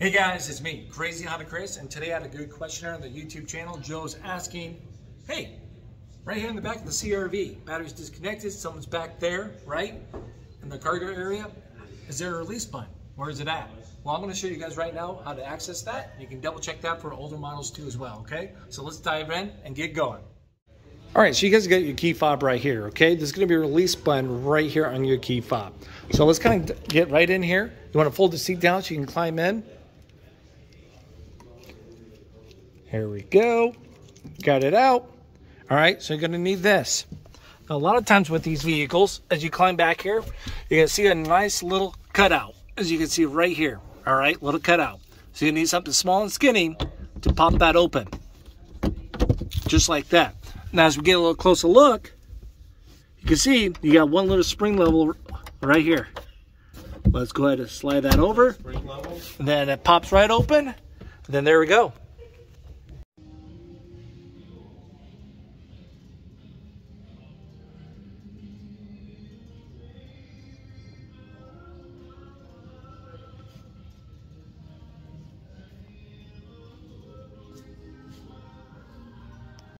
Hey guys, it's me, Crazy Honda Chris, and today I had a good questioner on the YouTube channel. Joe's asking, hey, right here in the back of the CRV, battery's disconnected, someone's back there, right, in the cargo area. Is there a release button? Where is it at? Well, I'm gonna show you guys right now how to access that. You can double check that for older models too as well, okay? So let's dive in and get going. All right, so you guys got your key fob right here, okay? There's gonna be a release button right here on your key fob. So let's kind of get right in here. You wanna fold the seat down so you can climb in. Here we go. Got it out. All right, so you're gonna need this. Now, a lot of times with these vehicles, as you climb back here, you're gonna see a nice little cutout, as you can see right here. All right, little cutout. So you need something small and skinny to pop that open. Just like that. Now, as we get a little closer look, you can see you got one little spring level right here. Let's go ahead and slide that over. Spring level. And then it pops right open. And then there we go.